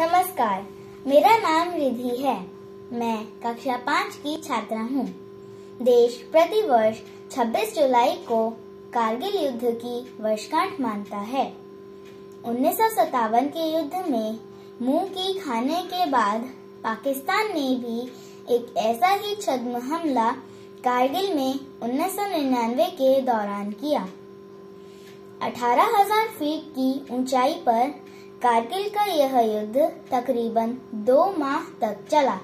नमस्कार मेरा नाम रिधि है। मैं कक्षा पाँच की छात्रा हूँ। देश प्रति वर्ष 26 जुलाई को कारगिल युद्ध की वर्षगांठ मानता है। उन्नीस सौ सतावन के युद्ध में मुँह की खाने के बाद पाकिस्तान ने भी एक ऐसा ही छद्म हमला कारगिल में 1999 के दौरान किया। 18,000 फीट की ऊंचाई पर कारगिल का यह युद्ध तकरीबन दो माह तक चला।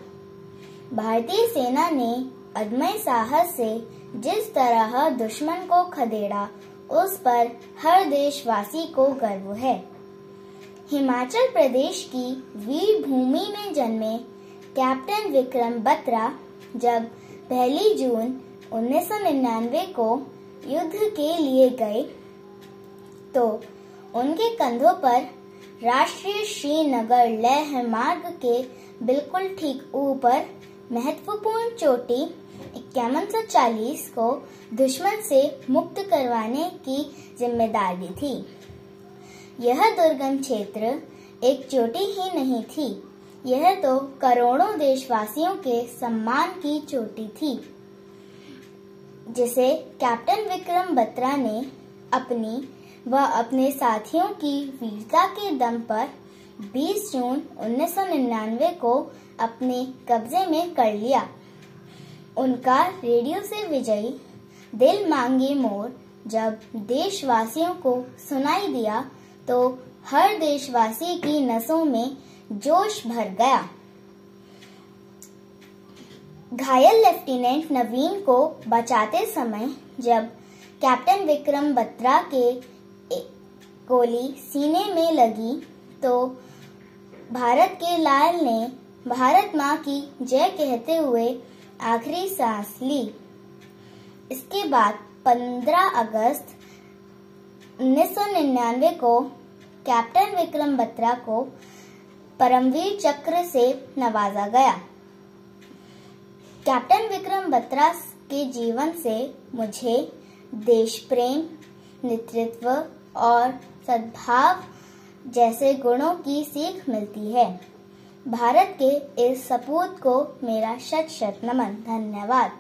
भारतीय सेना ने अदमय साहस से जिस तरह दुश्मन को खदेड़ा, उस पर हर देशवासी को गर्व है। हिमाचल प्रदेश की वीर भूमि में जन्मे कैप्टन विक्रम बत्रा जब पहली जून 1999 को युद्ध के लिए गए तो उनके कंधों पर राष्ट्रीय श्रीनगर लेह मार्ग के बिल्कुल ठीक ऊपर महत्वपूर्ण चोटी इक्यावन को दुश्मन से मुक्त करवाने की ज़िम्मेदारी थी। यह दुर्गम क्षेत्र एक चोटी ही नहीं थी। यह तो करोड़ों देशवासियों के सम्मान की चोटी थी, जिसे कैप्टन विक्रम बत्रा ने अपनी व अपने साथियों की वीरता के दम पर 20 जून 1999 को अपने कब्जे में कर लिया। उनका रेडियो से विजयी दिल मांगे मोर जब देशवासियों को सुनाई दिया तो हर देशवासी की नसों में जोश भर गया। घायल लेफ्टिनेंट नवीन को बचाते समय जब कैप्टन विक्रम बत्रा के गोली सीने में लगी तो भारत के लाल ने भारत माँ की जय कहते हुए आखिरी सांस ली। इसके बाद 15 अगस्त 1999 को कैप्टन विक्रम बत्रा को परमवीर चक्र से नवाजा गया। कैप्टन विक्रम बत्रा के जीवन से मुझे देश प्रेम नेतृत्व और सद्भाव जैसे गुणों की सीख मिलती है। भारत के इस सपूत को मेरा शत शत नमन। धन्यवाद।